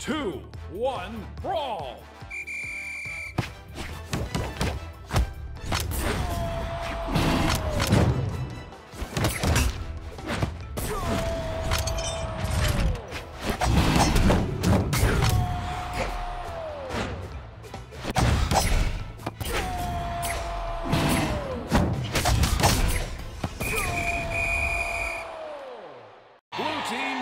two, one, brawl! Blue team